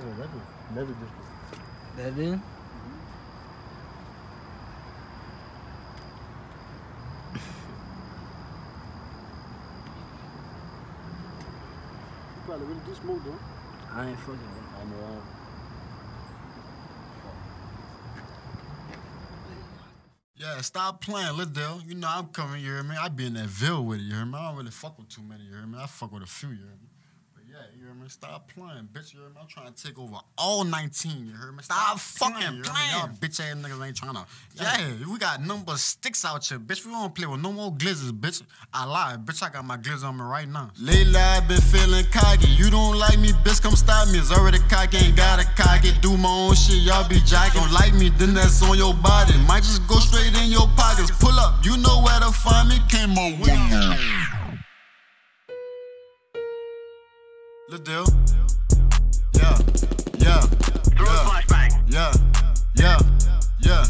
Oh, that is never different. That then? You probably really do smoke though. I ain't fucking with him. I know. I Yeah, stop playing, Lah Dill. You know I'm coming, you hear me? I be in that Ville with it, you hear me? I don't really fuck with too many, you hear me? I fuck with a few, you hear me? Yeah, you hear me? Stop playing, bitch, you hear me? I'm trying to take over all 19, you hear me? Stop, fucking playing, playing. Y'all bitch ass niggas ain't trying to. Yeah, we got number sticks out here, bitch. We don't play with no more glizzes, bitch. I lied, bitch. I got my glizz on me right now. Lately I been feeling cocky. You don't like me, bitch, come stop me. It's already cocky, ain't got a cocky. Do my own shit, y'all be jacking. Don't like me, then that's on your body. Might just go straight Lah Dill. Yeah, yeah, yeah, yeah, yeah, yeah.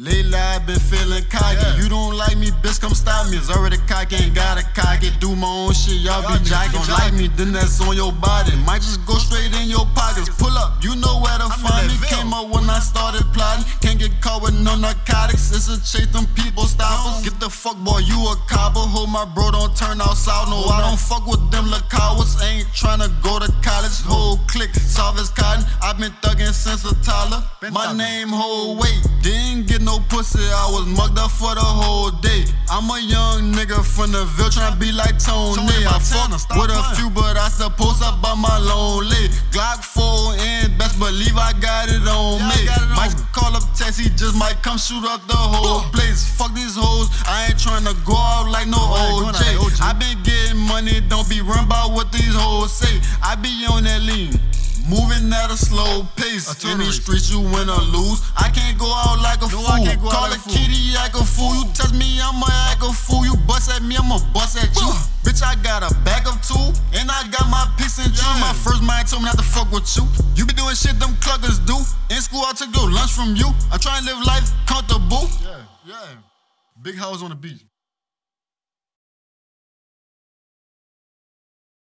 Lately I've been feeling cocky. You don't like me, bitch, come stop me. It's already cocky, ain't got a cocky. Do my own shit, y'all be jacking. Don't like me, then that's on your body. Might just go straight in your pockets. Pull up, you know where to find me. Came up when I started plotting. Get caught with no narcotics. It's a chase, them people stoppers. Get the fuck, boy, you a copper. Hope my bro don't turn out south. No, I don't fuck with them little cowards. Ain't tryna go to college. Whole click, as cotton. I've been thugging since a toddler. My name, whole weight. Didn't get no pussy, I was mugged up for the whole day. I'm a young nigga from the Ville, tryna be like Tony. I fuck with a few, but I post up by my lonely. Glock 4 and best believe I got it on me. Might call up taxi, just might come shoot up the whole place. Fuck these hoes, I ain't tryna go out like no OJ. I been getting money, don't be run by what these hoes say. I be on that lean. Moving at a slow pace. In these streets, you win or lose. I can't go out like a fool. Call a kitty act a fool. You touch me, I'ma act a fool. You bust at me, I'ma bust at you. Bitch, I got a bag of two, and I got my picks and juice. My first mind told me not to fuck with you. You be doing shit them cluckers do. In school, I took lunch from you. I try to live life comfortable. Yeah, yeah. Big house on the beach.